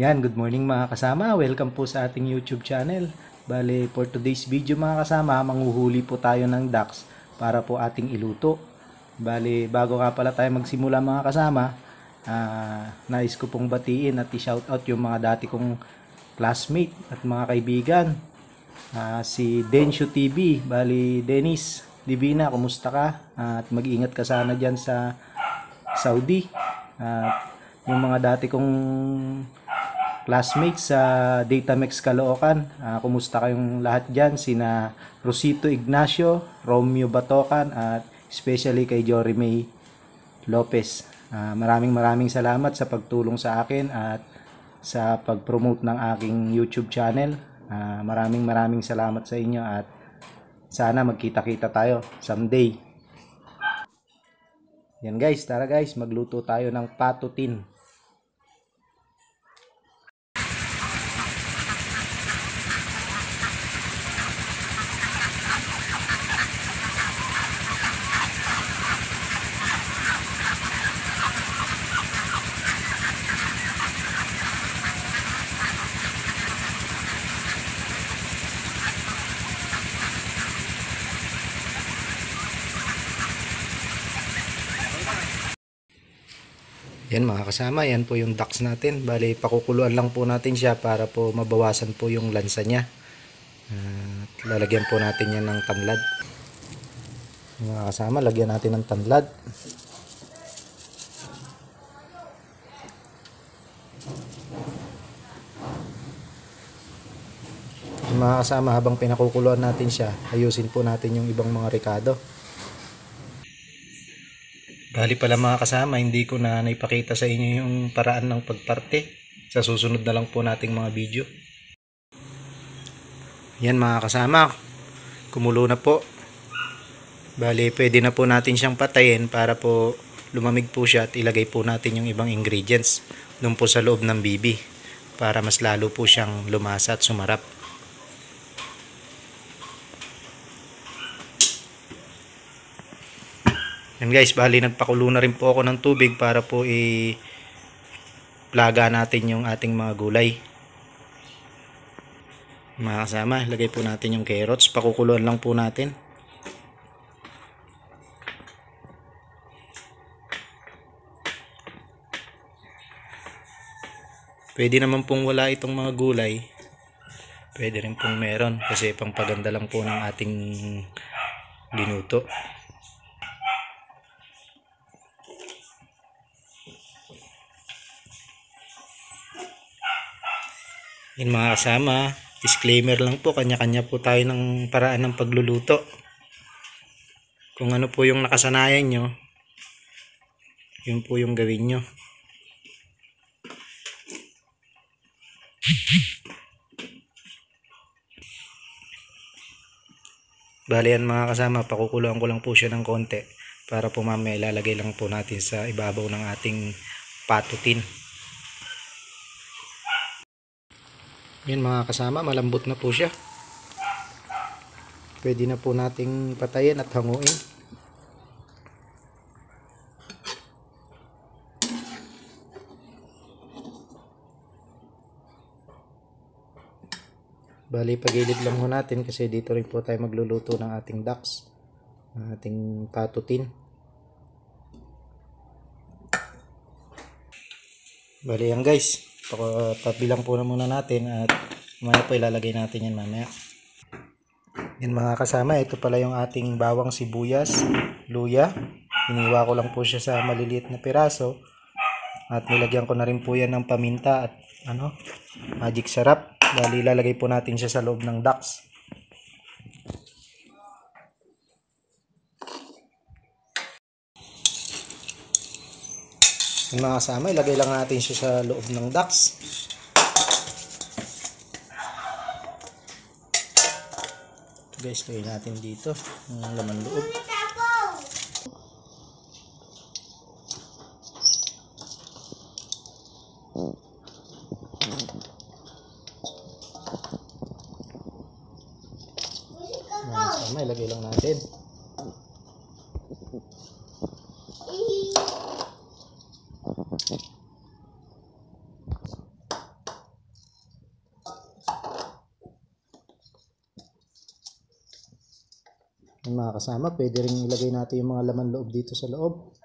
Yan, good morning mga kasama. Welcome po sa ating YouTube channel. Bale, for today's video mga kasama, manguhuli po tayo ng ducks para po ating iluto. Bale, bago nga pala tayo magsimula mga kasama, ah, nais ko pong batiin at i-shout out yung mga dati kong classmate at mga kaibigan. Ah, si Densyo TV, bali Dennis, Divina, kumusta ka? at mag-ingat ka sana dyan sa Saudi. At yung mga dati kong classmates sa Datamex Caloocan. Ah, kumusta kayong lahat dyan? Sina Rosito Ignacio, Romeo Batocan, at especially kay Jory May Lopez. Ah, maraming maraming salamat sa pagtulong sa akin at sa pag-promote ng aking YouTube channel. Ah, maraming maraming salamat sa inyo at sana magkita-kita tayo someday. Yan guys, tara guys, magluto tayo ng patutin. Yan mga kasama, yan po yung ducks natin. Bali, pakukuluan lang po natin siya para po mabawasan po yung lansa niya. At lalagyan po natin yan ng tanlad. Mga kasama, lagyan natin ng tanlad. Mga kasama, habang pinakukuluan natin siya, ayusin po natin yung ibang mga rekado. Bali pala mga kasama, hindi ko na naipakita sa inyo yung paraan ng pagparte. Sa susunod na lang po nating mga video. Yan mga kasama, kumulo na po. Bali, pwede na po natin siyang patayin para po lumamig po siya at ilagay po natin yung ibang ingredients dun po sa loob ng bibi para mas lalo po siyang lumasa at sumarap. Yan guys, bali nagpakulo na rin po ako ng tubig para po i plaga natin yung ating mga gulay. Mga kasama, lagay po natin yung carrots. Pakukuluan lang po natin. Pwede naman pong wala itong mga gulay. Pwede rin pong meron kasi pangpaganda lang po ng ating ginuto. Yun mga kasama, disclaimer lang po, kanya-kanya po tayo ng paraan ng pagluluto. Kung ano po yung nakasanayan nyo, yun po yung gawin nyo. Bali yan mga kasama, pakukuluan ko lang po siya ng konti para po mamaya ilalagay lang po natin sa ibabaw ng ating patutin. Yan mga kasama, malambot na po siya. Pwede na po nating patayin at hanguin. Bali, pagilid lang ho natin kasi dito rin po tayo magluluto ng ating ducks. Ng ating patutin. Bali yan guys. Paka- Pabilang po na muna natin at mamaya po ilalagay natin yan mamaya. Yan mga kasama, ito pala yung ating bawang sibuyas, luya. Iniwa ko lang po siya sa maliliit na piraso. At nilagyan ko na rin po yan ng paminta at ano, magic sarap. Bali, ilalagay po natin siya sa loob ng ducks. Yung mga kasama, ilagay lang natin siya sa loob ng ducks. Ito guys, lagay natin dito yung laman loob. Mga kasama, ilagay lang natin. Yung mga kasama, pwede rin ilagay natin yung mga laman loob dito sa loob.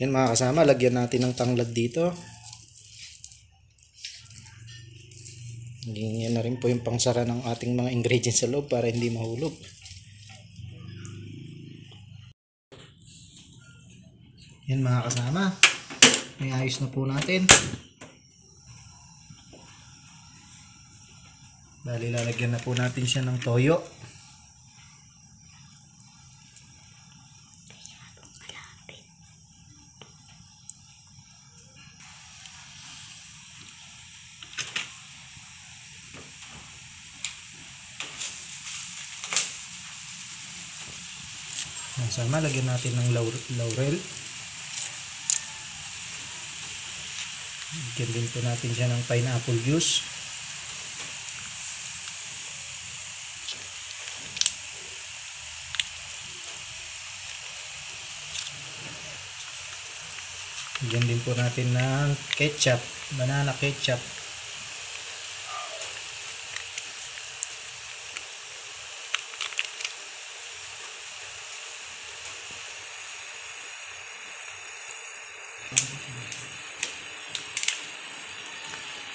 Yan mga kasama, lagyan natin ng tanglad dito. Yan na rin po yung pangsara ng ating mga ingredients sa loob para hindi mahulog. Yan mga kasama, may ayos na po natin. Bali, lalagyan na po natin siya ng toyo. Sama, lagyan natin ng laur- laurel. Lagyan din po natin siya ng pineapple juice. Lagyan din po natin ng ketchup, banana ketchup.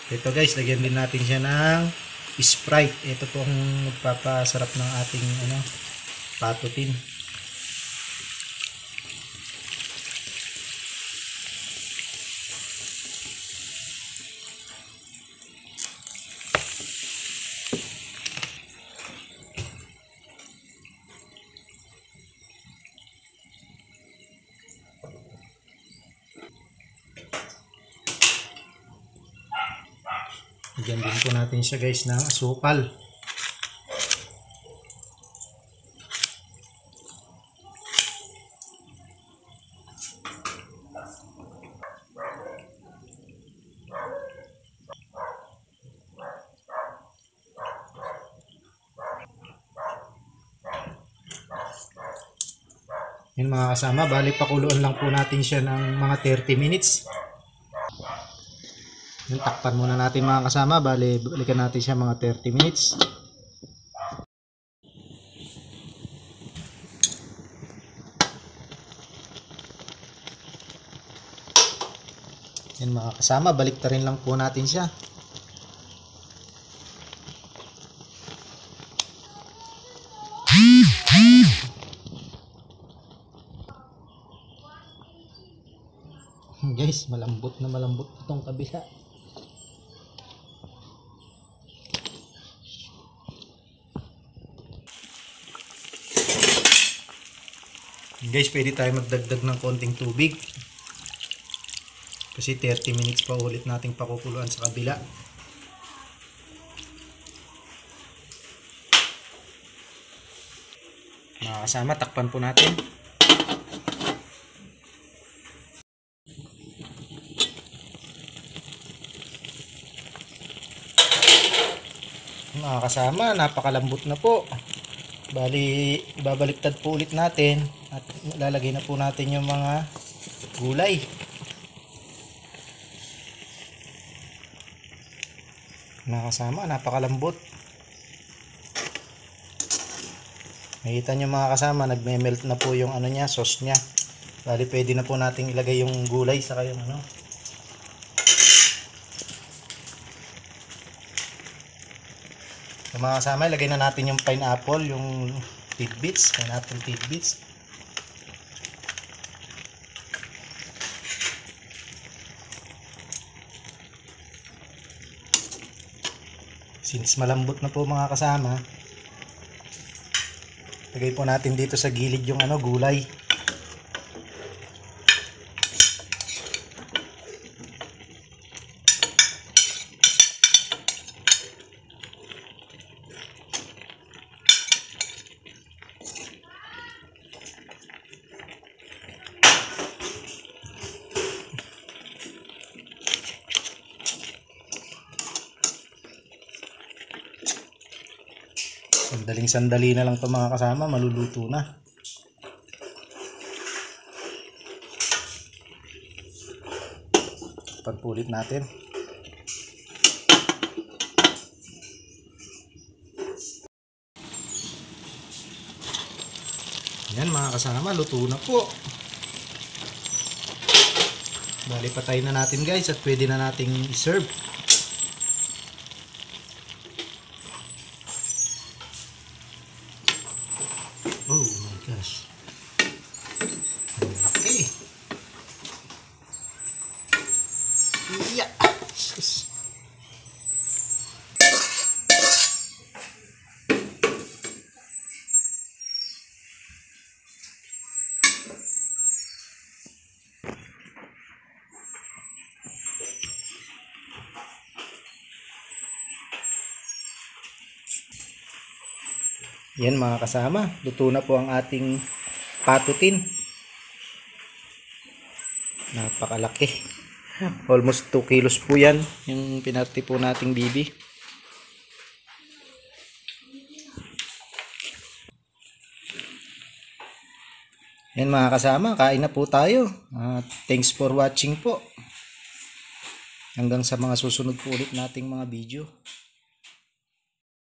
Ito guys, lagyan din natin siya ng Sprite. Ito po ang magpapasarap ng ating ano, patutin. Din po natin siya guys ng asukal. Yun mga kasama, bali pakuluan lang po natin siya ng mga 30 minutes. Yung takpan muna natin mga kasama, bali balikan natin siya mga 30 minutes. Yan mga kasama, balik rin lang po natin siya. Guys, malambot na malambot itong kabila. Guys, pwede tayo magdagdag ng konting tubig. Kasi 30 minutes pa ulit nating pakukuluan sa kabila. Mga kasama, takpan po natin. Mga kasama, napakalambot na po. Bali, babaliktad po ulit natin at lalagay na po natin yung mga gulay. Mga kasama, napakalambot. Nakita nyo mga kasama, nagme-melt na po yung ano niya, sauce niya. Bali, pwede na po nating ilagay yung gulay sa yung ano. Mga kasama, ilagay na natin yung pineapple, yung tidbits, pineapple tidbits. Since malambot na po mga kasama, lagay po natin dito sa gilid yung ano, gulay. Madaling sandali na lang to mga kasama, maluluto na. Pagpulit natin. Yan mga kasama, luto na po. Bali patayin na natin guys at pwede na nating i-serve. Yan mga kasama, luto na po ang ating patutin. Napakalaki. Almost 2 kilos po yan, yung pinati po nating bibi. Yan mga kasama, kain na po tayo. At thanks for watching po. Hanggang sa mga susunod po ulit nating mga video.